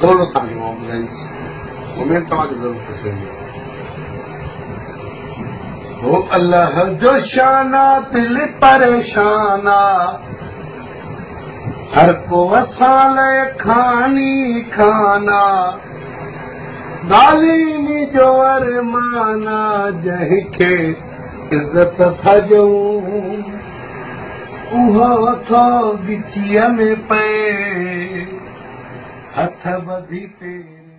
ٿورو توهان کي ضرور هر ڪو اسان لاءِ کاني کانا گالي جو ارمانا جنهن کي عزت ٿا ڏيون اهو ٿو گچيءَ ۾ پئي हथ बधी तेरे